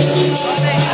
Amém.